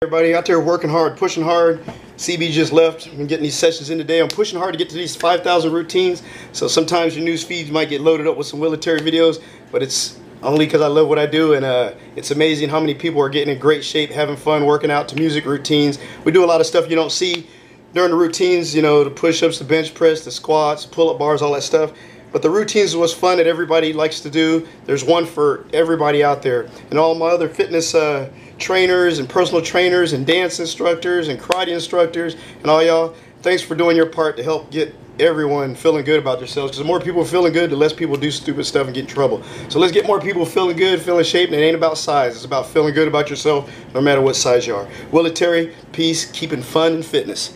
Everybody out there working hard, pushing hard. CB just left. I'm getting these sessions in today. I'm pushing hard to get to these 5,000 routines. So sometimes your news feeds might get loaded up with some willitary videos, but it's only because I love what I do. And uh, it's amazing how many people are getting in great shape, having fun, working out to music routines. We do a lot of stuff you don't see during the routines, you know, the push-ups, the bench press, the squats, pull-up bars, all that stuff. But the routines was fun that everybody likes to do. There's one for everybody out there. And all my other fitness uh, trainers and personal trainers and dance instructors and karate instructors and all y'all, thanks for doing your part to help get everyone feeling good about themselves. Because the more people feeling good, the less people do stupid stuff and get in trouble. So let's get more people feeling good, feeling shape, and it ain't about size. It's about feeling good about yourself, no matter what size you are. Willitary, peace, keeping fun and fitness.